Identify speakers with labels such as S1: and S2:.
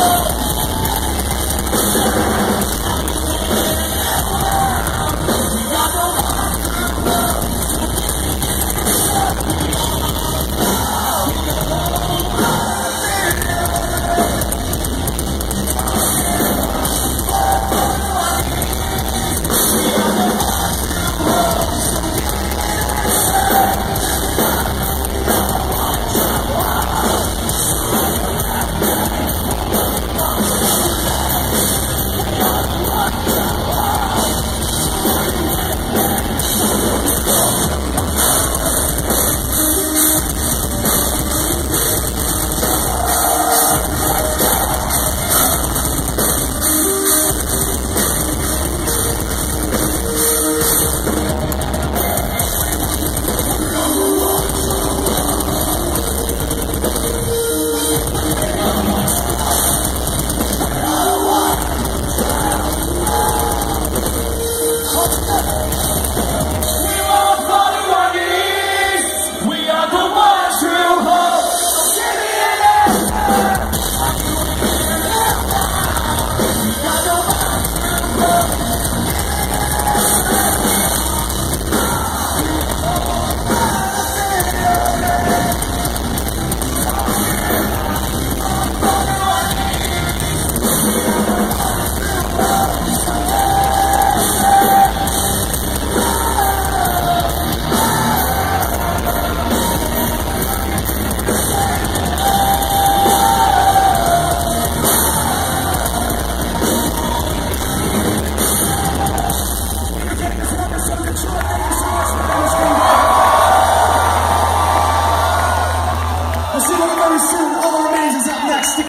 S1: Oh!